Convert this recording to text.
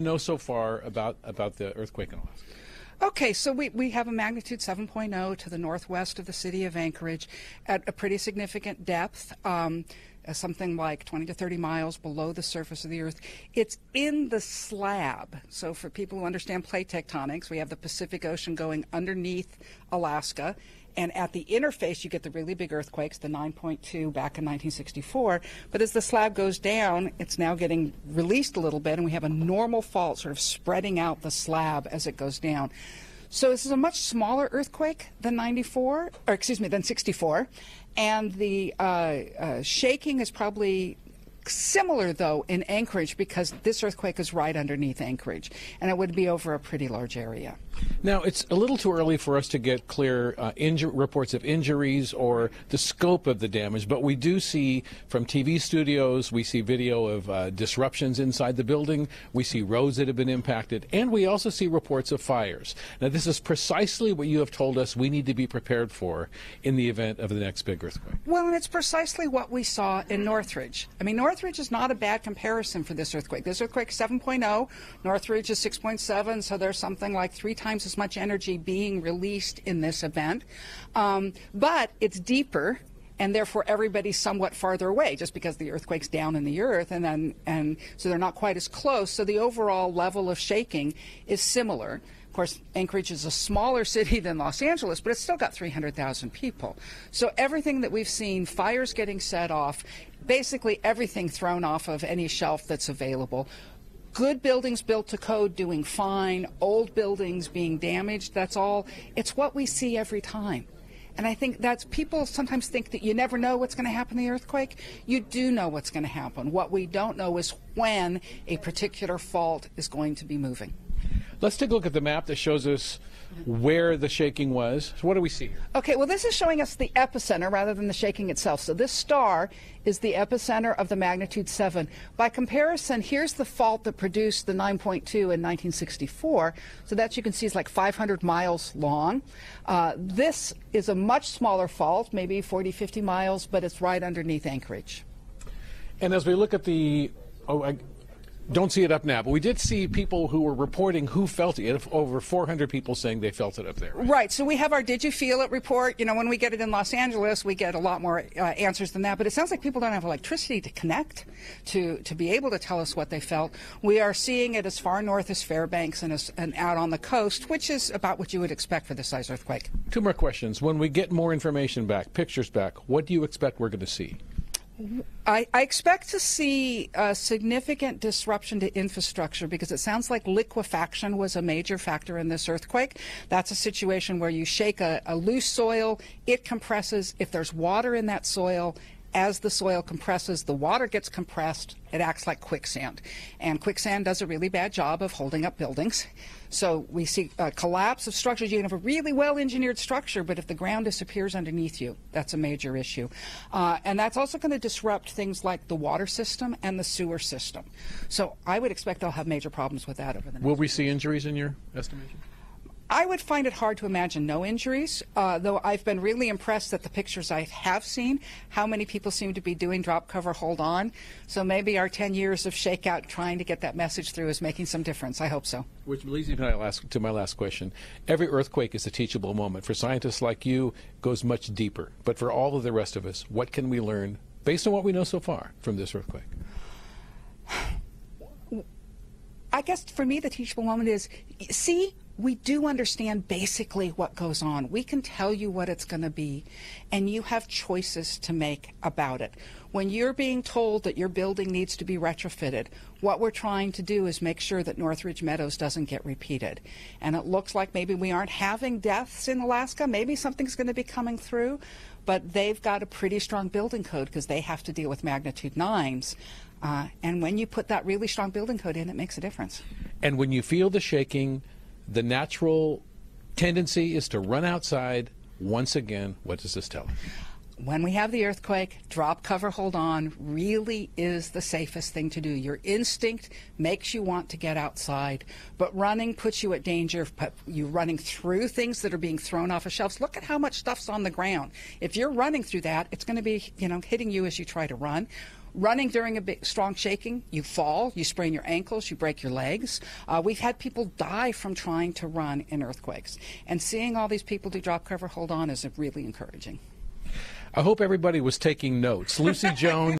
know so far about about the earthquake in Alaska? Okay, so we, we have a magnitude 7.0 to the northwest of the city of Anchorage at a pretty significant depth, um, uh, something like 20 to 30 miles below the surface of the earth. It's in the slab. So, for people who understand plate tectonics, we have the Pacific Ocean going underneath Alaska. And at the interface, you get the really big earthquakes, the 9.2 back in 1964. But as the slab goes down, it's now getting released a little bit, and we have a normal fault sort of spreading out the slab as it goes down. So this is a much smaller earthquake than 94, or excuse me, than 64. And the uh, uh, shaking is probably similar, though, in Anchorage because this earthquake is right underneath Anchorage, and it would be over a pretty large area. Now, it's a little too early for us to get clear uh, reports of injuries or the scope of the damage, but we do see from TV studios, we see video of uh, disruptions inside the building, we see roads that have been impacted, and we also see reports of fires. Now, this is precisely what you have told us we need to be prepared for in the event of the next big earthquake. Well, and it's precisely what we saw in Northridge. I mean, Northridge is not a bad comparison for this earthquake. This earthquake 7.0, Northridge is 6.7, so there's something like three times as much energy being released in this event. Um, but it's deeper and therefore everybody's somewhat farther away just because the earthquake's down in the earth and then and so they're not quite as close. So the overall level of shaking is similar. Of course anchorage is a smaller city than los angeles but it's still got 300000 people. So everything that we've seen fires getting set off basically everything thrown off of any shelf that's available good buildings built to code doing fine, old buildings being damaged. That's all. It's what we see every time. And I think that's people sometimes think that you never know what's going to happen in the earthquake. You do know what's going to happen. What we don't know is when a particular fault is going to be moving. Let's take a look at the map that shows us where the shaking was. So what do we see? here? Okay, well, this is showing us the epicenter rather than the shaking itself. So this star is the epicenter of the magnitude 7. By comparison, here's the fault that produced the 9.2 in 1964. So that you can see is like 500 miles long. Uh, this is a much smaller fault, maybe 40, 50 miles, but it's right underneath Anchorage. And as we look at the, oh, I, don't see it up now, but we did see people who were reporting who felt it. Over 400 people saying they felt it up there. Right. So we have our "Did you feel it?" report. You know, when we get it in Los Angeles, we get a lot more uh, answers than that. But it sounds like people don't have electricity to connect to to be able to tell us what they felt. We are seeing it as far north as Fairbanks and, as, and out on the coast, which is about what you would expect for this size earthquake. Two more questions. When we get more information back, pictures back, what do you expect we're going to see? I, I, expect to see a significant disruption to infrastructure because it sounds like liquefaction was a major factor in this earthquake. That's a situation where you shake a, a loose soil, it compresses. If there's water in that soil, as the soil compresses, the water gets compressed, it acts like quicksand. And quicksand does a really bad job of holding up buildings. So we see a collapse of structures. You can have a really well engineered structure, but if the ground disappears underneath you, that's a major issue. Uh, and that's also going to disrupt things like the water system and the sewer system. So I would expect they'll have major problems with that over the next Will we see injuries in your estimation? I would find it hard to imagine no injuries, uh, though I've been really impressed that the pictures I have seen, how many people seem to be doing drop cover hold on. So maybe our 10 years of shakeout trying to get that message through is making some difference. I hope so. Which leads me to my last question. Every earthquake is a teachable moment. For scientists like you, goes much deeper. But for all of the rest of us, what can we learn based on what we know so far from this earthquake? I guess for me, the teachable moment is see we do understand basically what goes on. We can tell you what it's going to be, and you have choices to make about it. When you're being told that your building needs to be retrofitted, what we're trying to do is make sure that Northridge Meadows doesn't get repeated. And it looks like maybe we aren't having deaths in Alaska. Maybe something's going to be coming through, but they've got a pretty strong building code because they have to deal with magnitude nines. Uh, and when you put that really strong building code in, it makes a difference. And when you feel the shaking, the natural tendency is to run outside. Once again, what does this tell us? When we have the earthquake, drop, cover, hold on really is the safest thing to do. Your instinct makes you want to get outside, but running puts you at danger. You're running through things that are being thrown off of shelves. Look at how much stuff's on the ground. If you're running through that, it's going to be, you know, hitting you as you try to run running during a big, strong shaking, you fall, you sprain your ankles, you break your legs. Uh, we've had people die from trying to run in earthquakes. And seeing all these people do drop, cover, hold on is really encouraging. I hope everybody was taking notes. Lucy Jones.